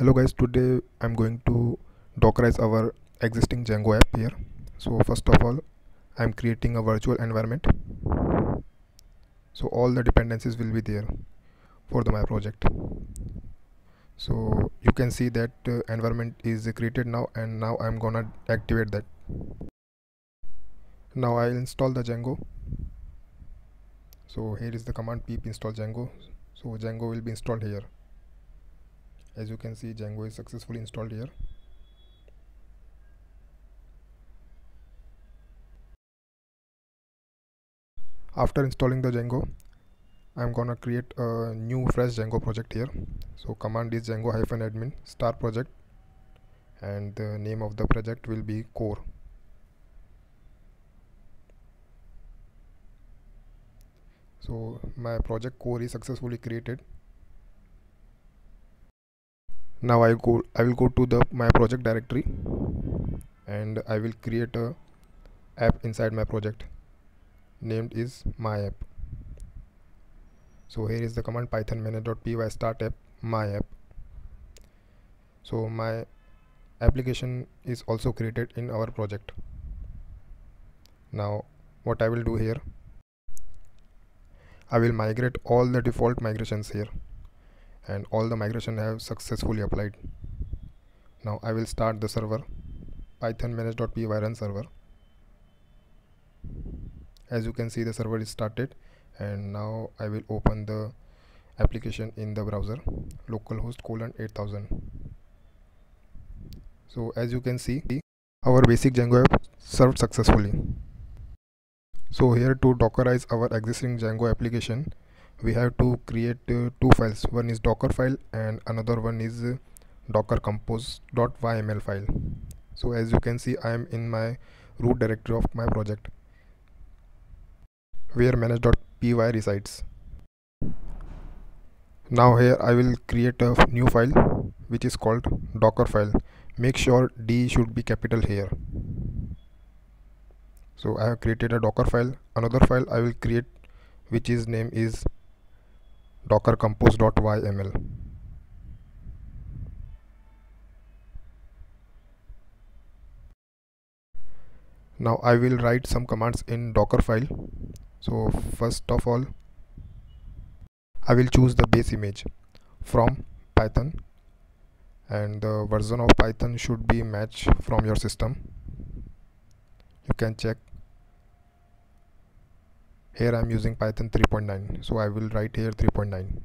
hello guys. Today i'm going to dockerize our existing django app here. So first of all i'm creating a virtual environment. So all the dependencies will be there for the my project. So you can see that uh, environment is created now and now i'm gonna activate that. Now i'll install the django. So here is the command pip install django. So django will be installed here as you can see Django is successfully installed here. After installing the Django I'm gonna create a new fresh Django project here. So command is Django hyphen admin start project and the name of the project will be core. So my project core is successfully created now I go I will go to the my project directory and I will create a app inside my project. Named is my app so here is the command python manage.py start app my app so my application is also created in our project. Now what I will do here? I will migrate all the default migrations here and all the migration have successfully applied. Now I will start the server python manage.py run server. As you can see the server is started and now I will open the application in the browser localhost colon 8000 so as you can see our basic Django app served successfully. So here to dockerize our existing Django application we have to create uh, two files. One is docker file and another one is uh, docker compose.yml file. So as you can see i am in my root directory of my project where manage.py resides. Now here i will create a new file which is called docker file. Make sure d should be capital here. So i have created a docker file. Another file i will create which is name is docker compose.yml now I will write some commands in docker file. So first of all I will choose the base image from python and the version of python should be match from your system. You can check here I'm using Python 3.9 so I will write here 3.9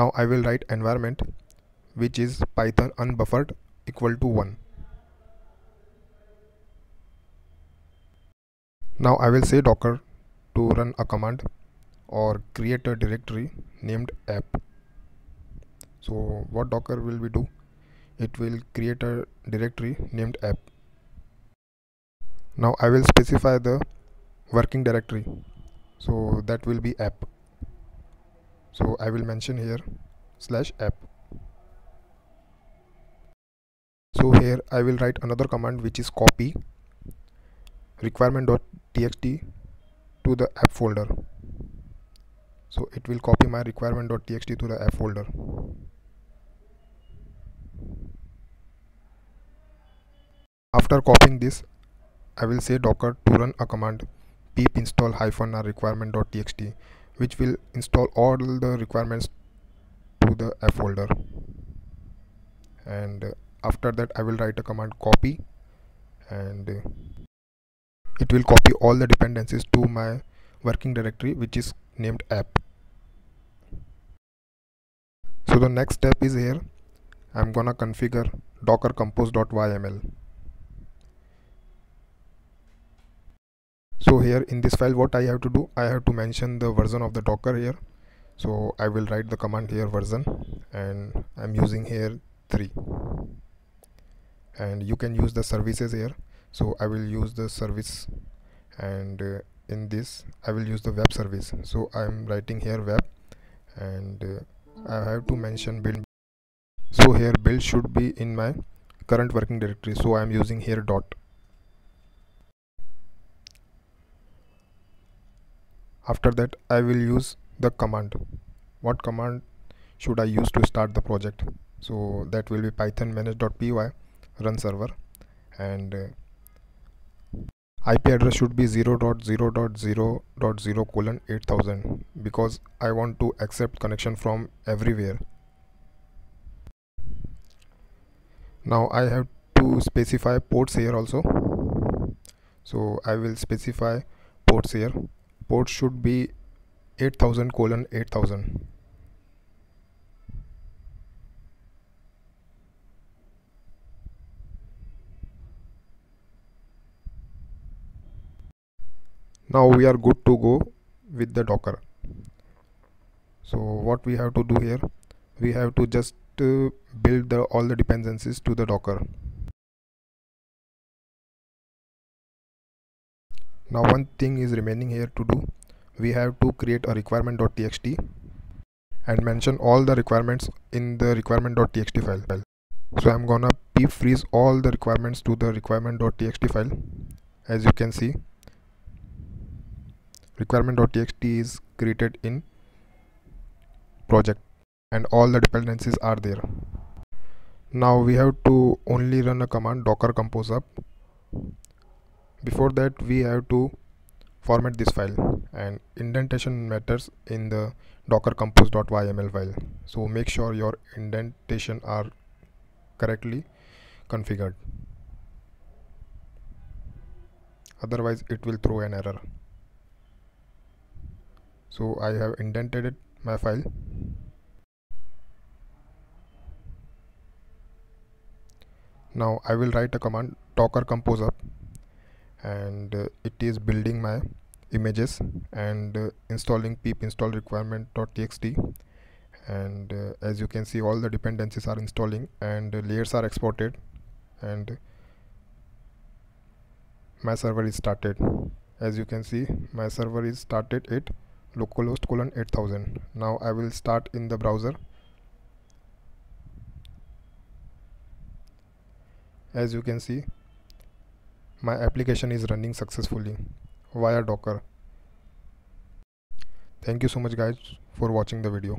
now I will write environment which is Python unbuffered equal to 1 now I will say docker to run a command or create a directory named app. So what docker will we do it will create a directory named app. Now I will specify the working directory. So that will be app. So I will mention here slash app. So here I will write another command which is copy requirement.txt to the app folder. So it will copy my requirement.txt to the app folder after copying this I will say docker to run a command pip install hyphen r requirement.txt which will install all the requirements to the app folder. And uh, after that I will write a command copy and uh, it will copy all the dependencies to my working directory which is named app. So the next step is here. I'm gonna configure docker compose.yml so here in this file what I have to do I have to mention the version of the docker here. So I will write the command here version and I'm using here 3 and you can use the services here. So I will use the service and uh, in this I will use the web service. So I'm writing here web and uh, I have to mention build. So here build should be in my current working directory. So I am using here dot after that I will use the command. What command should I use to start the project? So that will be python manage.py run server. And uh, IP address should be 0.0.0.0 colon 8000 because I want to accept connection from everywhere. Now I have to specify ports here also. So I will specify ports here port should be 8000 colon 8000 now we are good to go with the docker. So what we have to do here we have to just uh, build the all the dependencies to the docker now one thing is remaining here to do. We have to create a requirement.txt and mention all the requirements in the requirement.txt file. So i'm gonna pip freeze all the requirements to the requirement.txt file. As you can see requirement.txt is created in project and all the dependencies are there. Now we have to only run a command docker compose up before that we have to format this file and indentation matters in the docker compose.yml file. So make sure your indentation are correctly configured. Otherwise it will throw an error. So I have indented it, my file. Now I will write a command docker compose up and uh, it is building my images and uh, installing pip install requirement.txt and uh, as you can see all the dependencies are installing and layers are exported and my server is started. As you can see my server is started at localhost colon 8000 now I will start in the browser. As you can see my application is running successfully via docker. Thank you so much guys for watching the video